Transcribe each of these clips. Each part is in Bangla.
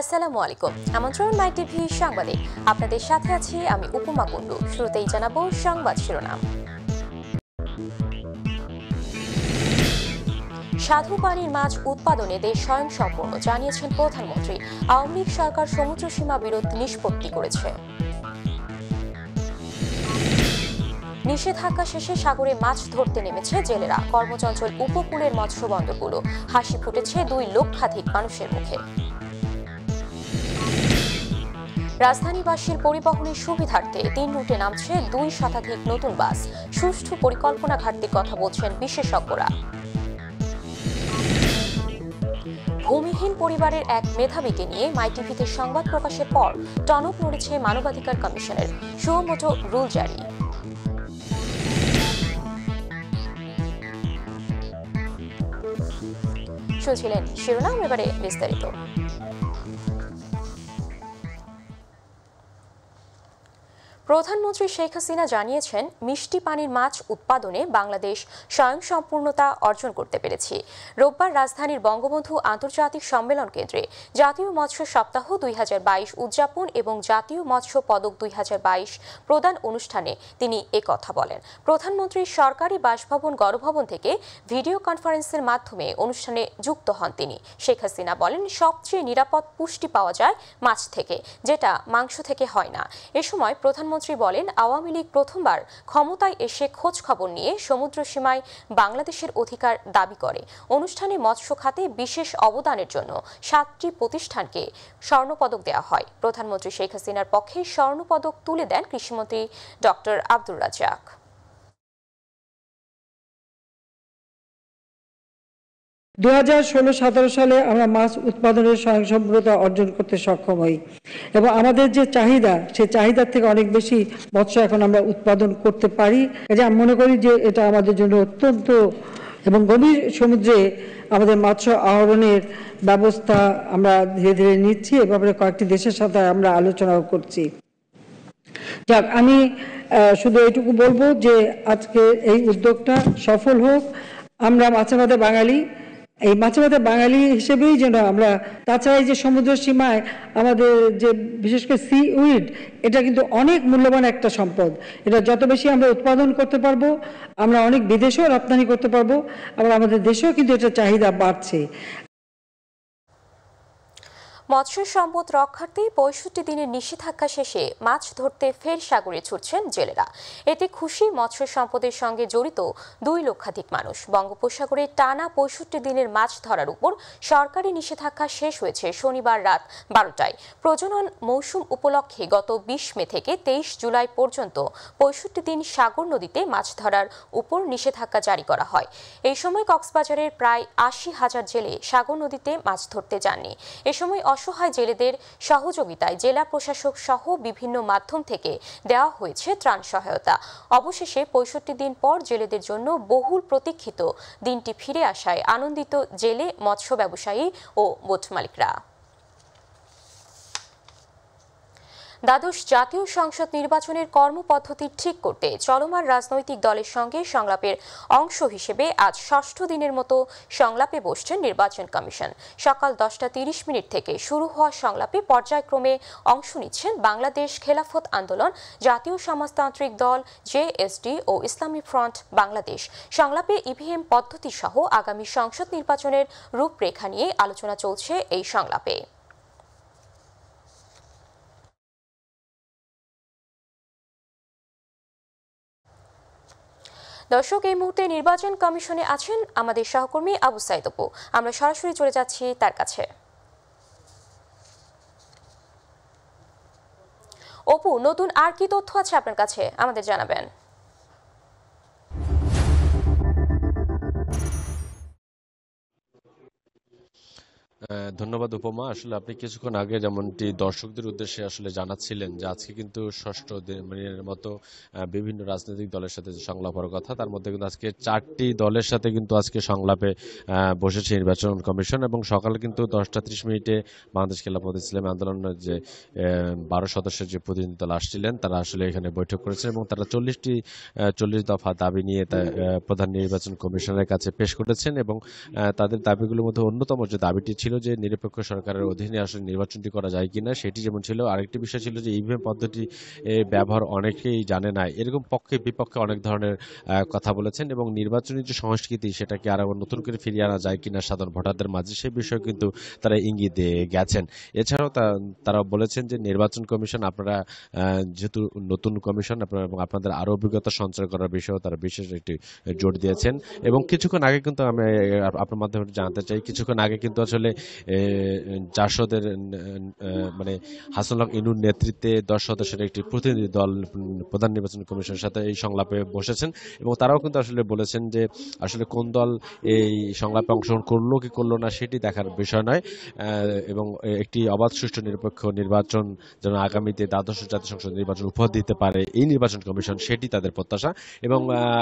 আসসালামু আলাইকুম। আমন্ত্রণ মাই টিভি সংবাদে আপনাদের সাথে আছি আমি উপমা কুণ্ডু। শুরুতেই জানাব সংবাদ শিরোনাম। সাধু পানির মাছ উৎপাদনে দেশ স্বয়ং সম্পূর্ণ জানিয়েছেন প্রধানমন্ত্রী। আওয়ামী লীগ সরকার সমুদ্র সীমা বিরোধ নিষ্পত্তি করেছে। নিষেধাজ্ঞা শেষে সাগরে মাছ ধরতে নেমেছে জেলেরা। কর্মচঞ্চল উপকূলের মৎস্য বন্দরগুলো হাসি ফুটেছে দুই লক্ষাধিক মানুষের মুখে। রাজধানীবাসীর পরিবহনের সুবিধার্থে তিন রুটে নামছে দুই শতাধিক নতুন বাস। সুষ্ঠু পরিকল্পনা ঘাটতির কথা বলছেন বিশেষজ্ঞরা। ভূমিহীন পরিবারের এক মেধাবীকে নিয়ে মাইটিভিতে সংবাদ প্রকাশের পর টনক নড়েছে মানবাধিকার কমিশনের। সুমোটো রুল জারি। শুনছিলেন শিরোনাম, এবারে বিস্তারিত। প্রধানমন্ত্রী শেখ হাসিনা জানিয়েছেন, মিষ্টি পানির মাছ উৎপাদনে বাংলাদেশ স্বয়ংসম্পূর্ণতা অর্জন করতে পেরেছি। রোববার রাজধানীর বঙ্গবন্ধু আন্তর্জাতিক সম্মেলন কেন্দ্রে জাতীয় মৎস্য সপ্তাহ দুই হাজার বাইশ উদযাপন এবং জাতীয় মৎস্য পদক দুই হাজার বাইশ প্রদান অনুষ্ঠানে তিনি কথা বলেন। প্রধানমন্ত্রী সরকারি বাসভবন গণভবন থেকে ভিডিও কনফারেন্সের মাধ্যমে অনুষ্ঠানে যুক্ত হন তিনি। শেখ হাসিনা বলেন, সবচেয়ে নিরাপদ পুষ্টি পাওয়া যায় মাছ থেকে, যেটা মাংস থেকে হয় না। এ সময় প্রধানমন্ত্রী প্রধানমন্ত্রী বলেন, আওয়ামী লীগ প্রথমবার ক্ষমতায় এসে খোঁজ খবর নিয়ে সমুদ্র সীমায় বাংলাদেশের অধিকার দাবি করে। অনুষ্ঠানে মৎস্য খাতে বিশেষ অবদানের জন্য সাতটি প্রতিষ্ঠানকে স্বর্ণপদক দেওয়া হয়। প্রধানমন্ত্রী শেখ হাসিনার পক্ষে স্বর্ণপদক তুলে দেন কৃষিমন্ত্রী ডক্টর আব্দুর রাজাক দু হাজার ষোলো সতেরো সালে আমরা মাছ উৎপাদনের স্বয়ংসম্পূর্ণতা অর্জন করতে সক্ষম হই এবং আমাদের যে চাহিদা সে চাহিদার থেকে অনেক বেশি মৎস্য এখন আমরা উৎপাদন করতে পারি। যে আমি মনে করি যে এটা আমাদের জন্য অত্যন্ত এবং গভীর সমুদ্রে আমাদের মৎস্য আহরণের ব্যবস্থা আমরা ধীরে ধীরে নিচ্ছি। এভাবে কয়েকটি দেশের সাথে আমরা আলোচনাও করছি। যাক, আমি শুধু এইটুকু বলব যে আজকে এই উদ্যোগটা সফল হোক। আমরা মাছে বাঙালি। এই মাছে মাঝে বাঙালি হিসেবেই যেন আমরা, তাছাড়া এই যে সমুদ্র সীমায় আমাদের যে বিশেষ করে সি উইড এটা কিন্তু অনেক মূল্যবান একটা সম্পদ। এটা যত বেশি আমরা উৎপাদন করতে পারব, আমরা অনেক বিদেশেও রপ্তানি করতে পারব, আবার আমাদের দেশেও কিন্তু এটা চাহিদা বাড়ছে। মৎস্য সম্পদ রক্ষার্থে পঁয়ষট্টি দিনের নিষেধাজ্ঞা শেষে মাছ ধরতে ফের সাগরে ছুটছেন জেলেরা। এতে খুশি মৎস্য সম্পদের সঙ্গে জড়িত দুই লক্ষাধিক মানুষ। বঙ্গোপসাগরে টানা পঁয়ষট্টি দিনের মাছ ধরার উপর সরকারি নিষেধাজ্ঞা শেষ হয়েছে শনিবার রাত বারোটায়। প্রজনন মৌসুম উপলক্ষে গত বিশ মে থেকে তেইশ জুলাই পর্যন্ত পঁয়ষট্টি দিন সাগর নদীতে মাছ ধরার উপর নিষেধাজ্ঞা জারি করা হয়। এই সময় কক্সবাজারের প্রায় আশি হাজার জেলে সাগর নদীতে মাছ ধরতে যাননি। এ সময় অসহায় জেলেদের সহযোগিতায় জেলা প্রশাসক সহ বিভিন্ন মাধ্যম থেকে দেওয়া হয়েছে ত্রাণ সহায়তা। অবশেষে পঁয়ষট্টি দিন পর জেলেদের জন্য বহুল প্রতীক্ষিত দিনটি ফিরে আসায় আনন্দিত জেলে মৎস্য ব্যবসায়ী ও বোট মালিকরা। দ্বাদশ জাতীয় সংসদ নির্বাচনের কর্মপদ্ধতি ঠিক করতে চলমান রাজনৈতিক দলের সঙ্গে সংলাপের অংশ হিসেবে আজ ষষ্ঠ দিনের মতো সংলাপে বসছেন নির্বাচন কমিশন। সকাল দশটা তিরিশ মিনিট থেকে শুরু হওয়া সংলাপে পর্যায়ক্রমে অংশ নিচ্ছেন বাংলাদেশ খেলাফত আন্দোলন, জাতীয় সমাজতান্ত্রিক দল, জেএসডি ও ইসলামী ফ্রন্ট বাংলাদেশ। সংলাপে ইভিএম পদ্ধতি সহ আগামী সংসদ নির্বাচনের রূপরেখা নিয়ে আলোচনা চলছে এই সংলাপে। দর্শক, এই মুহূর্তে নির্বাচন কমিশনে আছেন আমাদের সহকর্মী আবু সাইদ অপু। আমরা সরাসরি চলে যাচ্ছি তার কাছে। অপু, নতুন আর কি তথ্য আছে আপনার কাছে? আমাদের জানাবেন। ধন্যবাদ উপমা। আসলে আপনি কিছুক্ষণ আগে যেমনটি দর্শকদের উদ্দেশ্যে আসলে জানাচ্ছিলেন যে আজকে কিন্তু ষষ্ঠ দিনের মতো বিভিন্ন রাজনৈতিক দলের সাথে যে সংলাপ হওয়ার কথা, তার মধ্যে কিন্তু আজকে চারটি দলের সাথে কিন্তু আজকে সংলাপে বসেছে নির্বাচন কমিশন এবং সকালে কিন্তু দশটা ত্রিশ মিনিটে বাংলাদেশ খেলাফত ইসলামী আন্দোলনের যে বারো সদস্যের যে প্রতিনিধি দল আসছিলেন, তারা আসলে এখানে বৈঠক করেছেন এবং তারা চল্লিশটি চল্লিশ দফা দাবি নিয়ে প্রধান নির্বাচন কমিশনের কাছে পেশ করেছেন এবং তাদের দাবিগুলোর মধ্যে অন্যতম যে দাবিটি ছিল যে নিরপেক্ষ সরকারের অধীনে আসলে নির্বাচনটি করা যায় কিনা সেটি যেমন ছিল আরেকটি বিষয় ছিল যে ইভিএম পদ্ধতি এ, ব্যবহার অনেকেই জানে না এরকম পক্ষে বিপক্ষে অনেক ধরনের কথা বলেছেন এবং নির্বাচনী যে সংস্কৃতি সেটাকে আরও নতুন করে ফিরিয়ে আনা যায় কিনা সাধারণ ভোটারদের মাঝে সেই বিষয়ে কিন্তু তারা ইঙ্গিত দিয়ে গেছেন। এছাড়াও তা- তারা বলেছেন যে নির্বাচন কমিশন আপনারা যেহেতু নতুন কমিশন আপনারা এবং আপনাদের আরও অভিজ্ঞতা সঞ্চয় করার বিষয়েও তারা বিশেষ একটি জোর দিয়েছেন। এবং কিছুক্ষণ আগে কিন্তু আমি আপনার মাধ্যমে জানতে চাই কিছুক্ষণ আগে কিন্তু আসলে জাসদের মানে হাসানুল ইনুর নেতৃত্বে দশ সদস্যের একটি প্রতিনিধি দল প্রধান নির্বাচন কমিশনের সাথে এই সংলাপে বসেছেন এবং তারাও কিন্তু আসলে বলেছেন যে আসলে কোন দল এই সংলাপে অংশগ্রহণ করল কি করল না সেটি দেখার বিষয় নয়। এবং একটি অবাধ সুষ্ঠু নিরপেক্ষ নির্বাচন যেন আগামীতে দ্বাদশ জাতীয় সংসদ নির্বাচন উপহার দিতে পারে এই নির্বাচন কমিশন সেটি তাদের প্রত্যাশা। এবং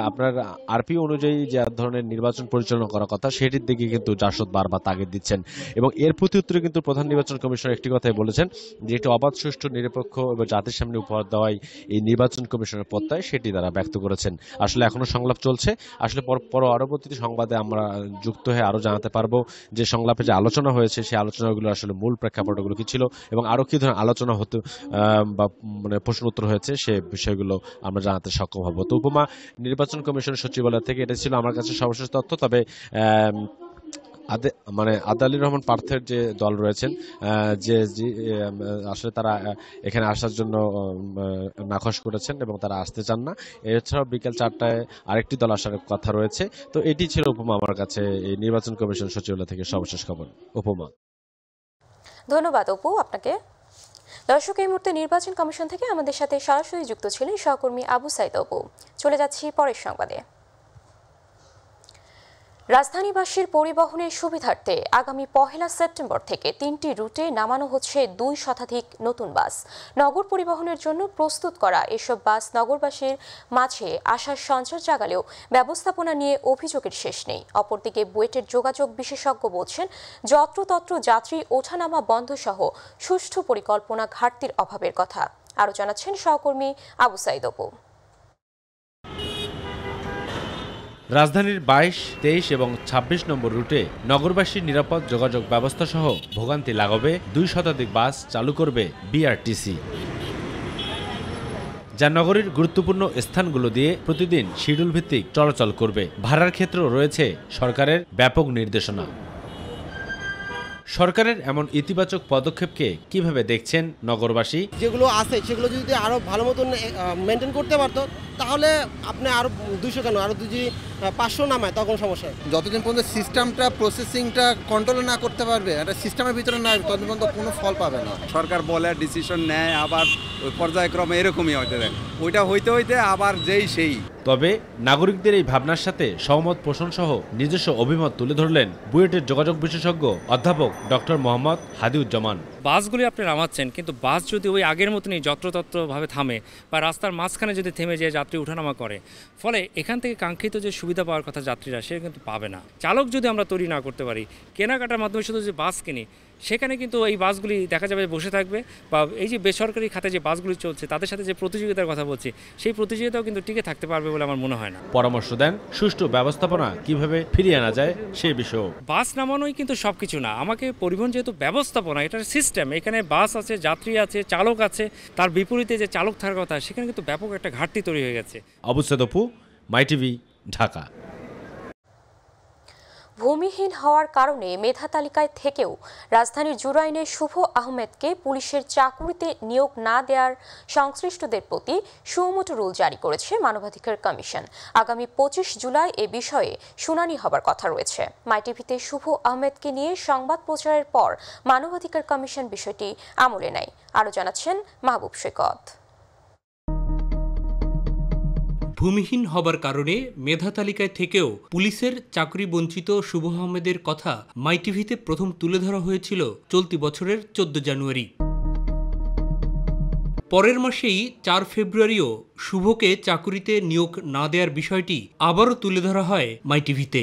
আপনার আরপি অনুযায়ী যে ধরনের নির্বাচন পরিচালনা করার কথা সেটির দিকে কিন্তু জাসদ বারবার তাগিদ দিচ্ছেন। এবং এর প্রতি উত্তরে কিন্তু প্রধান নির্বাচন কমিশন একটি কথাই বলেছেন যে এটি অবাধ, সুষ্ঠু, নিরপেক্ষ এবং জাতির সামনে উপহার দেওয়াই এই নির্বাচন কমিশনের প্রত্যয় সেটি তারা ব্যক্ত করেছেন। আসলে এখনও সংলাপ চলছে। আসলে পর- পরবর্তী সংবাদে আমরা যুক্ত হয়ে আরও জানাতে পারব যে সংলাপে যে আলোচনা হয়েছে, সেই আলোচনাগুলো আসলে মূল প্রেক্ষাপটগুলো কি ছিল এবং আরও কি ধরনের আলোচনা হতে বা মানে প্রশ্ন উত্তর হয়েছে সে বিষয়গুলো আমরা জানাতে সক্ষম হব। তো উপমা নির্বাচন কমিশন সচিবালয় থেকে এটা ছিল আমার কাছে সর্বশেষ তথ্য। তবে মানে আদালি রহমান পার্থের যে দল রয়েছেন যে আসলে তারা এখানে আসার জন্য নাকচ করেছেন এবং তারা আসতে চান না। এছাড়াও বিকেল চারটায় আরেকটি দল আসার কথা রয়েছে। তো এটি ছিল উপমা আমার কাছে। এই নির্বাচন কমিশন সচিবালয় থেকে সর্বশেষ খবর, উপমা। ধন্যবাদ অপু আপনাকে। দর্শক, এই মুহূর্তে নির্বাচন কমিশন থেকে আমাদের সাথে সরাসরি যুক্ত ছিলেন সহকর্মী আবু সাইদ অপু। চলে যাচ্ছি পরের সংবাদে। রাজধানীবাসীর পরিবহনের সুবিধার্থে আগামী পহেলা সেপ্টেম্বর থেকে তিনটি রুটে নামানো হচ্ছে দুই শতাধিক নতুন বাস। নগর পরিবহনের জন্য প্রস্তুত করা এসব বাস নগরবাসীর মাঝে আশার সঞ্চার জাগালেও ব্যবস্থাপনা নিয়ে অভিযোগের শেষ নেই। অপরদিকে বুয়েটের যোগাযোগ বিশেষজ্ঞ বলছেন, যত্রতত্র যাত্রী ওঠানামা বন্ধ সহ সুষ্ঠু পরিকল্পনা ঘাটতির অভাবের কথা। আরও জানাচ্ছেন সহকর্মী আবু সাইদ অপু। রাজধানীর বাইশ, তেইশ এবং ২৬ নম্বর রুটে নগরবাসীর নিরাপদ যোগাযোগ ব্যবস্থা সহ ভোগান্তি লাগাবে দুই শতাধিক বাস চালু করবে বিআরটিসি। যা নগরীর গুরুত্বপূর্ণ স্থানগুলো দিয়ে প্রতিদিন শিডিউল ভিত্তিক চলাচল করবে। ভাড়ার ক্ষেত্রেও রয়েছে সরকারের ব্যাপক নির্দেশনা। সরকারের এমন ইতিবাচক পদক্ষেপকে কীভাবে দেখছেন নগরবাসী? যেগুলো আছে, সেগুলো যদি আরও ভালো মতন মেনটেন করতে পারতো তাহলে আপনি আরও দুশো কেন? আরও যদি পাঁচশো নামায় তখন সমস্যা যতদিন পর্যন্ত সিস্টেমটা প্রসেসিংটা কন্ট্রোল না করতে পারবে একটা সিস্টেমের ভিতরে না ততদিন পর্যন্ত কোনো ফল পাবে না। সরকার বলে ডিসিশন নেয় আবার ওই পর্যায়ক্রমে এরকমই হইতে দেয়। ওইটা হইতে হইতে আবার যেই সেই। তবে নাগরিকদের এই ভাবনার সাথে সহমত পোষণ সহ নিজস্ব অভিমত তুলে ধরলেন বুয়েটের যোগাযোগ বিশেষজ্ঞ অধ্যাপক ডক্টর মোহাম্মদ হাদিউজ্জামান। বাসগুলি আপনি নামাচ্ছেন, কিন্তু বাস যদি ওই আগের মতনই যত্রতত্রভাবে থামে বা রাস্তার মাঝখানে যদি থেমে যায়, যাত্রী ওঠানামা করে, ফলে এখান থেকে কাঙ্ক্ষিত যে সুবিধা পাওয়ার কথা যাত্রীরা, সে কিন্তু পাবে না। চালক যদি আমরা তৈরি না করতে পারি, কেনাকাটার মাধ্যমে শুধু যে বাস কিনি সেখানে কিন্তু এই বাসগুলি দেখা যাবে বসে থাকবে বা এই যে বেসরকারি খাতে যে বাসগুলি চলছে তাদের সাথে যে প্রতিযোগিতার কথা বলছি সেই প্রতিযোগিতাও কিন্তু টিকে থাকতে পারবে বলে আমার মনে হয় না। পরামর্শ দেন সুষ্ঠু ব্যবস্থাপনা কীভাবে ফিরিয়ে আনা যায় সে বিষয়েও। বাস নামানোই কিন্তু সব কিছু না আমাকে পরিবহন যেহেতু ব্যবস্থাপনা এটার সিস্টেম এখানে বাস আছে যাত্রী আছে চালক আছে তার বিপরীতে যে চালক থাকার কথা সেখানে কিন্তু ব্যাপক একটা ঘাটতি তৈরি হয়ে গেছে। অবুসেদপু মাই টিভি ঢাকা। ভূমিহীন হওয়ার কারণে মেধা তালিকায় থেকেও রাজধানীর জুরাইনের শুভ আহমেদকে পুলিশের চাকুরিতে নিয়োগ না দেওয়ার সংশ্লিষ্টদের প্রতি সুমোটো রুল জারি করেছে মানবাধিকার কমিশন। আগামী পঁচিশ জুলাই এ বিষয়ে শুনানি হবার কথা রয়েছে। মাইটিভিতে শুভ আহমেদকে নিয়ে সংবাদ প্রচারের পর মানবাধিকার কমিশন বিষয়টি আমলে নেয়। আরও জানাচ্ছেন মাহবুব সৈকত ভূমিহীন হবার কারণে মেধা তালিকায় থেকেও পুলিশের চাকরি বঞ্চিত শুভ আহমেদের কথা মাইটিভিতে প্রথম তুলে ধরা হয়েছিল চলতি বছরের চোদ্দ জানুয়ারি। পরের মাসেই চার ফেব্রুয়ারিও শুভকে চাকুরিতে নিয়োগ না দেওয়ার বিষয়টি আবারও তুলে ধরা হয় মাইটিভিতে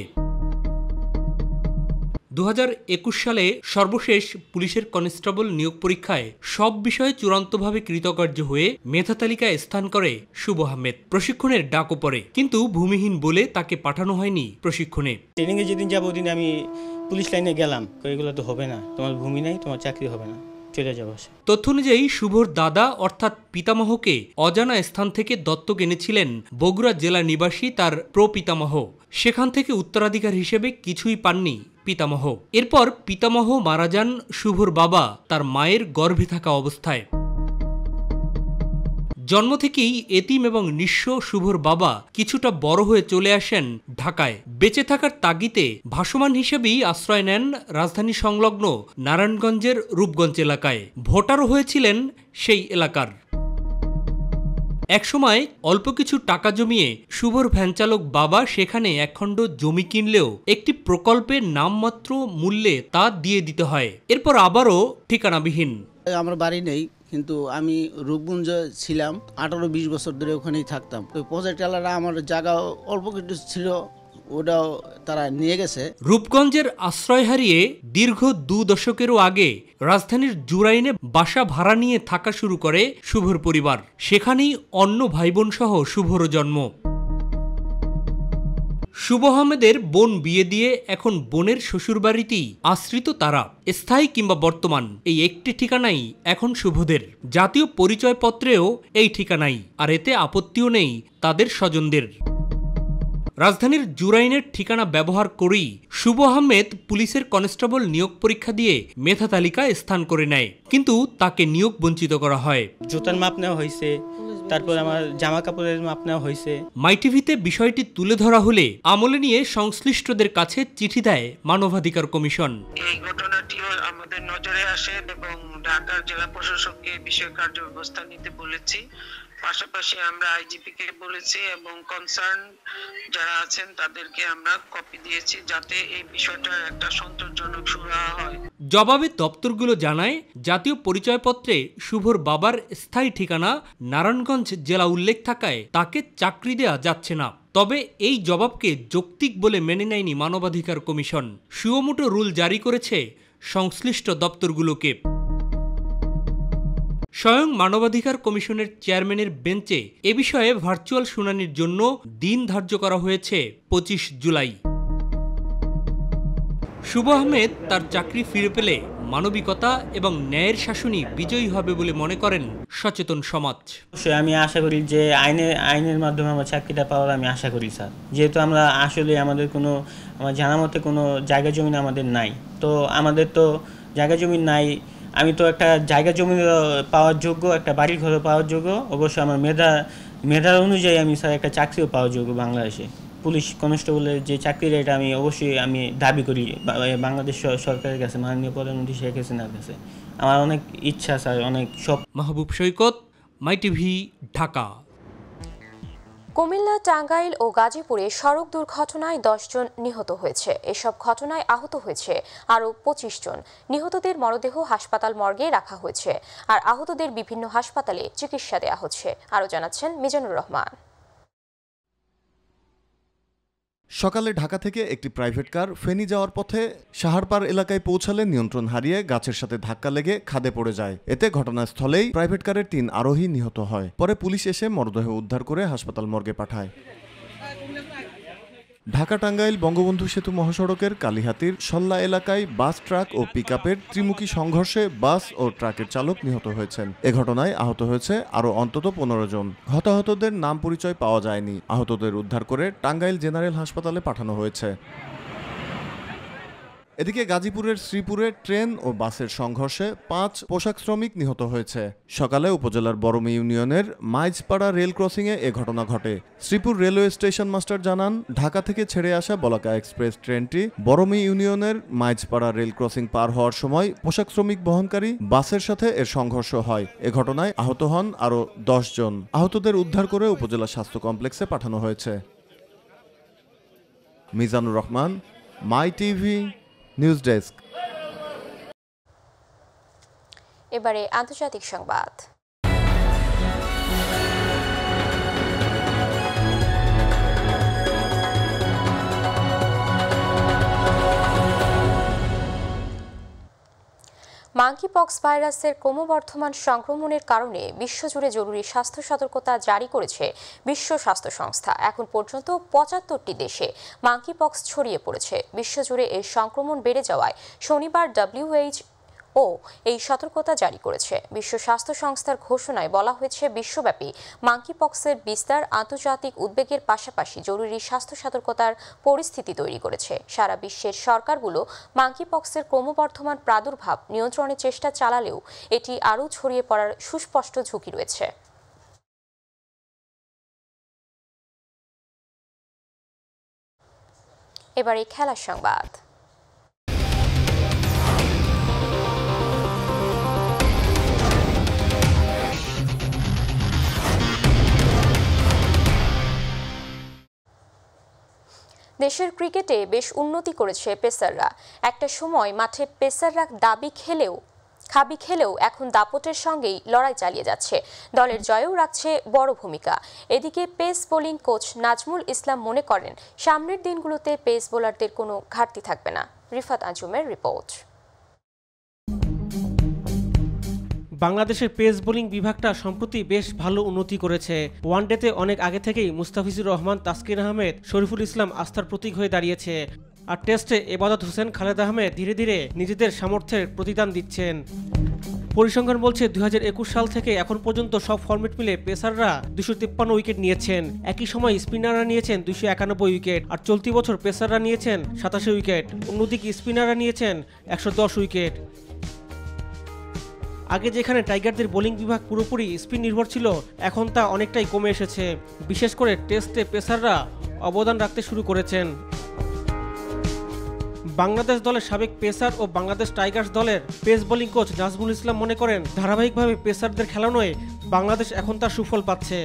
দু হাজার একুশ সালে সর্বশেষ পুলিশের কনস্টেবল নিয়োগ পরীক্ষায় সব বিষয়ে চূড়ান্তভাবে কৃতকার্য হয়ে মেধা তালিকায় স্থান করে শুভ আহমেদ। প্রশিক্ষণের ডাকও পড়ে কিন্তু ভূমিহীন বলে তাকে পাঠানো হয়নি প্রশিক্ষণে। ট্রেনিংয়ে যেদিন যাব ওদিন আমি পুলিশ লাইনে গেলাম। এগুলো তো হবে না। তোমার ভূমি নাই তোমার চাকরি হবে না। চলে তথ্য অনুযায়ী শুভর দাদা অর্থাৎ পিতামহকে অজানা স্থান থেকে দত্তক এনেছিলেন বগুড়া জেলা নিবাসী তার প্রপিতামহ। সেখান থেকে উত্তরাধিকার হিসেবে কিছুই পাননি পিতামহ। এরপর পিতামহ মারা যান শুভর বাবা তার মায়ের গর্ভে থাকা অবস্থায়। জন্ম থেকেই এতিম এবং নিঃস্ব শুভর বাবা কিছুটা বড় হয়ে চলে আসেন ঢাকায়। বেঁচে থাকার তাগিতে ভাসমান হিসেবেই আশ্রয় নেন রাজধানী সংলগ্ন নারায়ণগঞ্জের রূপগঞ্জ এলাকায়। ভোটারও হয়েছিলেন সেই এলাকার। একসময় অল্প কিছু টাকা জমিয়ে শুভর ভ্যানচালক বাবা সেখানে একখণ্ড জমি কিনলেও একটি প্রকল্পের নামমাত্র মূল্যে তা দিয়ে দিতে হয়। এরপর আবারও ঠিকানাবিহীন। আমার বাড়ি নেই, কিন্তু আমি রূপগুঞ্জ ছিলাম। আঠারো বিশ বছর ধরে ওখানেই থাকতাম। ওই প্রজেক্টওয়ালারা আমার জায়গা অল্প কিছু ছিল। ওটাও তারা নিয়ে গেছে। রূপগঞ্জের আশ্রয় হারিয়ে দীর্ঘ দু দশকেরও আগে রাজধানীর জুরাইনে বাসা ভাড়া নিয়ে থাকা শুরু করে শুভর পরিবার। সেখানেই অন্য ভাইবোন সহ শুভর জন্ম। শুভ আহমেদের বোন বিয়ে দিয়ে এখন বোনের শ্বশুরবাড়িতেই আশ্রিত তারা। স্থায়ী কিংবা বর্তমান, এই একটি ঠিকানাই এখন শুভদের। জাতীয় পরিচয়পত্রেও এই ঠিকানাই, আর এতে আপত্তিও নেই তাদের স্বজনদের। রাজধানীর জুরাইনের ঠিকানা ব্যবহার করেই শুভ আহমেদ পুলিশের কনস্টেবল নিয়োগ পরীক্ষা দিয়ে মেধা তালিকায় স্থান করে নেয়। কিন্তু তাকে নিয়োগ বঞ্চিত করা হয়। জুতার মাপ নেওয়া হয়েছে তারপর আমার জামা কাপড়ের মাপ নেওয়া হয়েছে। মাইটিভিতে বিষয়টি তুলে ধরা হলে আমলে নিয়ে সংশ্লিষ্টদের কাছে চিঠি দেয় মানবাধিকার কমিশন। এই ঘটনাটিও আমাদের নজরে আসে এবং ঢাকার জেলা প্রশাসককে বিষয়ে কার্যব্যবস্থা নিতে বলেছি। পাশাপাশি আমরা আইজিপি কে বলেছি এবং কনসার্ন যারা আছেন তাদেরকে আমরা কপি দিয়েছি যাতে এই বিষয়টা একটা সন্তোষজনক সুরাহা হয়। জবাবে দপ্তরগুলো জানায়, জাতীয় পরিচয়পত্রে শুভর বাবার স্থায়ী ঠিকানা নারায়ণগঞ্জ জেলা উল্লেখ থাকায় তাকে চাকরি দেয়া যাচ্ছে না। তবে এই জবাবকে যৌক্তিক বলে মেনে নেয়নি মানবাধিকার কমিশন। সুয়মোটো রুল জারি করেছে সংশ্লিষ্ট দপ্তরগুলোকে। স্বয়ং মানবাধিকার কমিশনের চেয়ারম্যানের বেঞ্চে এ বিষয়ে ভার্চুয়াল শুনানির জন্য দিন ধার্য করা হয়েছে পঁচিশ জুলাই। শুভ আহমেদ তার চাকরি ফিরে পেলে মানবিকতা এবং ন্যায়ের শাসনই বিজয়ী হবে বলে মনে করেন সচেতন সমাজ। অবশ্যই আমি আশা করি যে আইনের আইনের মাধ্যমে আমার চাকরিটা পাওয়ার আমি আশা করি, স্যার। যেহেতু আমরা আসলে আমাদের কোনো, আমার জানা মতে কোনো জায়গা জমি আমাদের নাই। তো আমাদের তো জায়গা জমি নাই আমি তো একটা জায়গা জমি পাওয়ার যোগ্য, একটা বাড়ি ঘর পাওয়ার যোগ্য। অবশ্যই আমার মেধা, মেধার অনুযায়ী আমি স্যার একটা চাকরিও পাওয়ার যোগ্য বাংলাদেশে। পুলিশ কনস্টেবলের যে চাকরির এটা আমি অবশ্যই আমি দাবি করি। বাংলাদেশ সরকারের কাছে, মাননীয় প্রধানমন্ত্রী শেখ হাসিনার কাছে। আমার অনেক ইচ্ছা, স্যার, অনেক সব মাহবুব সৈকত, মাই টিভি, ঢাকা। কুমিল্লা, টাঙ্গাইল ও গাজীপুরে সড়ক দুর্ঘটনায় জন নিহত হয়েছে। এসব ঘটনায় আহত হয়েছে আরও পঁচিশ জন। নিহতদের মরদেহ হাসপাতাল মর্গে রাখা হয়েছে। আর আহতদের বিভিন্ন হাসপাতালে চিকিৎসা দেওয়া হচ্ছে। আরও জানাচ্ছেন মিজানুর রহমান। সকালে ঢাকা থেকে একটি প্রাইভেট কার ফেনি যাওয়ার পথে সাহারপাড় এলাকায় পৌঁছালে নিয়ন্ত্রণ হারিয়ে গাছের সাথে ধাক্কা লেগে খাদে পড়ে যায়। এতে ঘটনাস্থলেই প্রাইভেট কারের তিন আরোহী নিহত হয়। পরে পুলিশ এসে মরদেহ উদ্ধার করে হাসপাতাল মর্গে পাঠায়। ঢাকা টাঙ্গাইল বঙ্গবন্ধু সেতু মহাসড়কের কালীহাতির সল্লা এলাকায় বাস, ট্রাক ও পিকআপের ত্রিমুখী সংঘর্ষে বাস ও ট্রাকের চালক নিহত হয়েছেন। এ ঘটনায় আহত হয়েছে আরও অন্তত পনেরো জন। হতাহতদের নাম পরিচয় পাওয়া যায়নি। আহতদের উদ্ধার করে টাঙ্গাইল জেনারেল হাসপাতালে পাঠানো হয়েছে। এদিকে গাজীপুরের শ্রীপুরে ট্রেন ও বাসের সংঘর্ষে পাঁচ পোশাক শ্রমিক নিহত হয়েছে। সকালে উপজেলার বরমি ইউনিয়নের মাইজপাড়া রেল ক্রসিংয়ে এ ঘটনা ঘটে। শ্রীপুর রেলওয়ে স্টেশন মাস্টার জানান, ঢাকা থেকে ছেড়ে আসা বলাকা এক্সপ্রেস ট্রেনটি বরমি ইউনিয়নের মাইজপাড়া রেল ক্রসিং পার হওয়ার সময় পোশাক শ্রমিক বহনকারী বাসের সাথে এর সংঘর্ষ হয়। এ ঘটনায় আহত হন আরও জন। আহতদের উদ্ধার করে উপজেলা স্বাস্থ্য কমপ্লেক্সে পাঠানো হয়েছে। Mizanur Rahman, My TV news desk. এবারে আন্তর্জাতিক সংবাদ। মাঙ্কিপক্স ভাইরাসের ক্রমবর্ধমান সংক্রমণের কারণে বিশ্বজুড়ে জরুরি স্বাস্থ্য সতর্কতা জারি করেছে বিশ্ব স্বাস্থ্য সংস্থা। এখন পর্যন্ত পঁচাত্তরটি দেশে মাঙ্কিপক্স ছড়িয়ে পড়েছে। বিশ্বজুড়ে এই সংক্রমণ বেড়ে যাওয়ায় শনিবার ডাব্লিউএইচ ও এই সতর্কতা জারি করেছে। বিশ্ব স্বাস্থ্য সংস্থার ঘোষণায় বলা হয়েছে, বিশ্বব্যাপী মাঙ্কিপক্সের বিস্তার আন্তর্জাতিক উদ্বেগের পাশাপাশি জরুরি স্বাস্থ্য সতর্কতার পরিস্থিতি তৈরি করেছে। সারা বিশ্বের সরকারগুলো মাঙ্কিপক্সের ক্রমবর্ধমান প্রাদুর্ভাব নিয়ন্ত্রণের চেষ্টা চালালেও এটি আরও ছড়িয়ে পড়ার সুস্পষ্ট ঝুঁকি রয়েছে। এবারে খেলার সংবাদ। দেশের ক্রিকেটে বেশ উন্নতি করেছে পেসাররা। একটা সময় মাঠে পেসাররা দাবি খেলেও, খাবি খেলেও এখন দাপটের সঙ্গেই লড়াই চালিয়ে যাচ্ছে। দলের জয়েও রাখছে বড় ভূমিকা। এদিকে pace bowling coach Nazmul Islam মনে করেন, সামনের দিনগুলোতে পেস বোলারদের কোনো ঘাটতি থাকবে না। রিফাত আজমের রিপোর্ট। বাংলাদেশের পেস বোলিং বিভাগটা সম্প্রতি বেশ ভালো উন্নতি করেছে। ওয়ানডেতে অনেক আগে থেকেই মুস্তাফিজুর রহমান তাসকির আহমেদ, শরীফুল ইসলাম আস্থার প্রতীক হয়ে দাঁড়িয়েছে। আর টেস্টে এবাদত হোসেন খালেদ আহমেদ ধীরে ধীরে নিজেদের সামর্থ্যের প্রতিদান দিচ্ছেন। পরিসংখ্যান বলছে দু হাজার একুশ সাল থেকে এখন পর্যন্ত সব ফরম্যাট মিলে পেসাররা দুশো তিপ্পান্ন উইকেট নিয়েছেন। একই সময় স্পিনাররা নিয়েছেন দুশো একানব্বই উইকেট। আর চলতি বছর পেসাররা নিয়েছেন সাতাশি উইকেট। অন্যদিকে স্পিনাররা নিয়েছেন একশো দশ উইকেট। আগে যেখানে টাইগারদের বোলিং বিভাগ পুরোপুরি স্পিন নির্ভর ছিল, এখন তা অনেকটাই কমে এসেছে। বিশেষ করে টেস্টে পেসাররা অবদান রাখতে শুরু করেছেন। বাংলাদেশ দলের সাবেক পেসার ও বাংলাদেশ টাইগার্স দলের pace bowling coach Nazmul Islam মনে করেন, ধারাবাহিকভাবে পেসারদের খেলানোয় বাংলাদেশ এখন তার সুফল পাচ্ছে।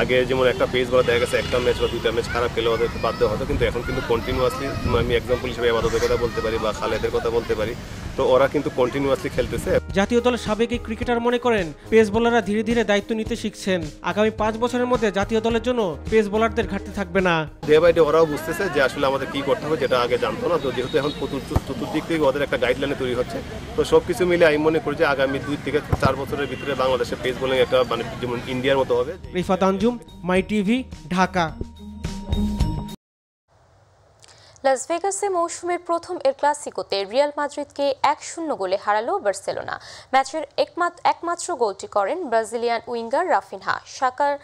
আগে যেমন একটা পেস বলা দেখা গেছে, একটা ম্যাচ বা দুইটা ম্যাচ খারাপ খেলে ওদের বাধ্য হতো, কিন্তু এখন কিন্তু কন্টিনিউয়াসলি আমি এক্সাম্পল হিসেবে এবাদতের কথা বলতে পারি বা খালেদের কথা বলতে পারি। তো ওরা কিন্তু কন্টিনিউয়াসলি খেলতেছে। জাতীয় দলের সাবেক এই ক্রিকেটার মনে করেন পেস বোলাররা ধীরে ধীরে দায়িত্ব নিতে শিখছেন। আগামী পাঁচ বছরের মধ্যে জাতীয় দলের জন্য পেস বোলারদের ঘাটতি থাকবে না। ডে বাই ডে ওরাও বুঝতেছে যে আসলে আমাদের কি করতে হবে যেটা আগে জানতো না। তো যেহেতু এখন চতুর্দিক থেকে ওদের একটা গাইডলাইনে তৈরি হচ্ছে। তো সব কিছু মিলে আমি মনে করি যে আগামী দুই থেকে চার বছরের ভিতরে বাংলাদেশের পেস বোলিং একটা মানে যেমন ইন্ডিয়ার মতো হবে। Rifat Anjum My TV Dhaka. Las ভেগাসে মৌসুমের প্রথম এর ক্লাসিকোতে রিয়াল মাদ্রিদকে এক শূন্য গোলে হারালো বার্সেলোনা। ম্যাচের একমাত্র গোলটি করেন ব্রাজিলিয়ান উইঙ্গার রাফিনহা। সাকার,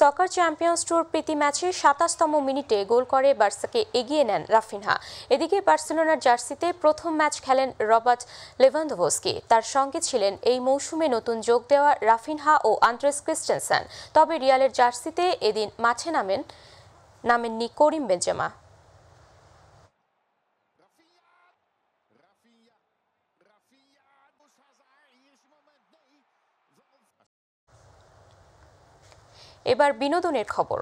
সকার চ্যাম্পিয়ন্স ট্যুর প্রীতি ম্যাচে সাতাশতম মিনিটে গোল করে বার্সাকে এগিয়ে নেন রাফিনহা। এদিকে বার্সেলোনার জার্সিতে প্রথম ম্যাচ খেলেন রবার্ট লেভানদোভস্কি তার সঙ্গে ছিলেন এই মৌসুমে নতুন যোগ দেওয়া রাফিনহা ও আন্দ্রেস ক্রিস্টেনসন তবে রিয়ালের জার্সিতে এদিন মাঠে নামেন, নামেননি করিম বেঞ্জেমা। এবার বিনোদনের খবর।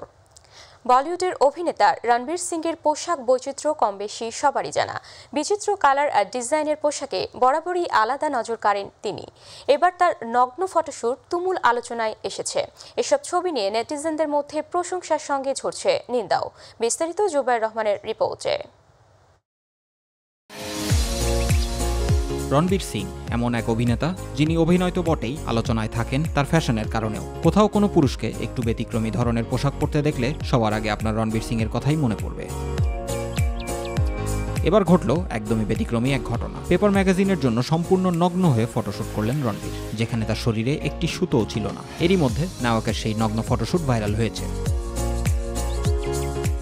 বলিউডের অভিনেতা রণবীর সিংয়ের পোশাক বৈচিত্র্য কম বেশি সবারই জানা। বিচিত্র কালার আর ডিজাইনের পোশাকে বরাবরই আলাদা নজর কাড়েন তিনি। এবার তার নগ্ন ফটোশ্যুট তুমুল আলোচনায় এসেছে। এসব ছবি নিয়ে নেটিজেনদের মধ্যে প্রশংসার সঙ্গে ঝরছে নিন্দাও। বিস্তারিত জুবাইর রহমানের রিপোর্টে। রণবীর সিং, এমন এক অভিনেতা যিনি অভিনয় তো বটেই, আলোচনায় থাকেন তার ফ্যাশনের কারণেও। কোথাও কোনো পুরুষকে একটু ব্যতিক্রমী ধরনের পোশাক পরতে দেখলে সবার আগে আপনার রণবীর সিং এর কথাই মনে পড়বে। এবার ঘটল একদমই ব্যতিক্রমী এক ঘটনা। পেপার ম্যাগাজিনের জন্য সম্পূর্ণ নগ্ন হয়ে ফটোশ্যুট করলেন রণবীর, যেখানে তার শরীরে একটি সুতোও ছিল না। এরই মধ্যে নায়কের সেই নগ্ন ফটোশ্যুট ভাইরাল হয়েছে।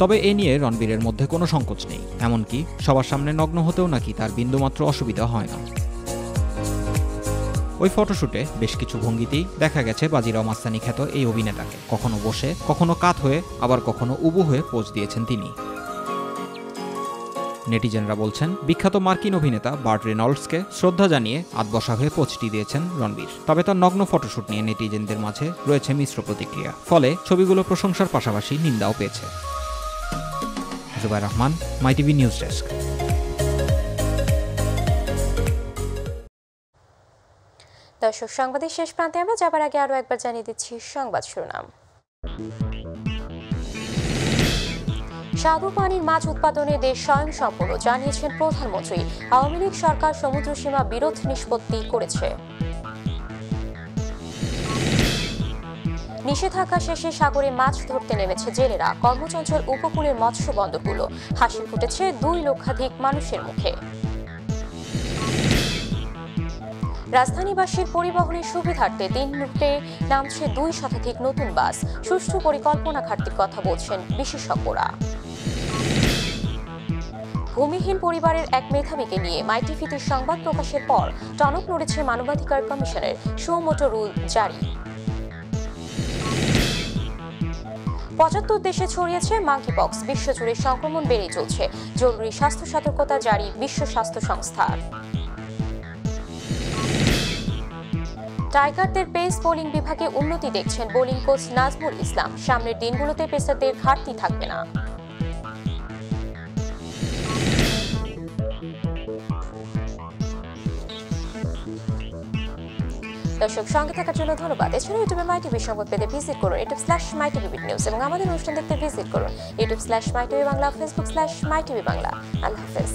তবে এ নিয়ে রণবীরের মধ্যে কোনো সংকোচ নেই। এমনকি সবার সামনে নগ্ন হতেও নাকি তার বিন্দুমাত্র অসুবিধা হয় না। ওই ফটোশুটে বেশ কিছু ভঙ্গিতেই দেখা গেছে বাজিরাও মাস্তানি খ্যাত এই অভিনেতাকে। কখনো বসে, কখনো কাত হয়ে, আবার কখনো উবু হয়ে পোজ দিয়েছেন তিনি। নেটিজেনরা বলছেন, বিখ্যাত মার্কিন অভিনেতা বার্ট রেনল্ডসকে শ্রদ্ধা জানিয়ে আতবসা হয়ে পোচটি দিয়েছেন রণবীর। তবে তার নগ্ন ফটোশুট নিয়ে নেটিজেনদের মাঝে রয়েছে মিশ্র প্রতিক্রিয়া। ফলে ছবিগুলো প্রশংসার পাশাপাশি নিন্দাও পেয়েছে। Jubai Rahman, My TV news desk. দর্শক, সংবাদের শেষ প্রান্তে আমরা যাবার আগে আরও একবার জানিয়ে দিচ্ছি সংবাদ শিরোনাম। স্বাদু পানির মাছ উৎপাদনে দেশ স্বয়ংসম্পূর্ণ, জানিয়েছেন প্রধানমন্ত্রী। আওয়ামী লীগ সরকার সমুদ্র সীমা বিরোধ নিষ্পত্তি করেছে। নিষেধাজ্ঞা শেষে সাগরে মাছ ধরতে নেমেছে জেলেরা। কর্মচঞ্চল উপকূলের মৎস্য বন্দরগুলো হাসি ফুটেছে দুই লক্ষাধিক মানুষের মুখে। রাজধানীবাসীর পরিবহনের সুবিধার্থে তিন রুটে নামছে দুই শতাধিক নতুন বাস। সুষ্ঠু পরিকল্পনা ঘাটতির কথা বলছেন বিশেষজ্ঞরা। ভূমিহীন পরিবারের এক মেধাবীকে নিয়ে মাইটিভিতে সংবাদ প্রকাশের পর টনক নড়েছে মানবাধিকার কমিশনের সুমোটো রুল জারি। পঁচাত্তর দেশে ছড়িয়েছে মাঙ্কিপক্স বিশ্বজুড়ে সংক্রমণ বেড়ে চলছে। জরুরি স্বাস্থ্য সতর্কতা জারি বিশ্ব স্বাস্থ্য সংস্থার। টাইগারদের পেস বোলিং বিভাগে উন্নতি দেখছেন বোলিং কোচ নাজমুল ইসলাম। সামনের দিনগুলোতে পেসারদের ঘাটতি থাকবে না। দর্শক, সঙ্গে থাকার জন্য ধন্যবাদ। এছাড়া ইউটিউবে মাই টিভি সংবাদ পেতে ভিজিট করুন। YouTube slash My TV news এবং আমাদের অনুষ্ঠান দেখতে ভিজিট করুন। YouTube slash My TV Bangla Facebook slash My TV Bangla. আল্লাহ হাফেজ।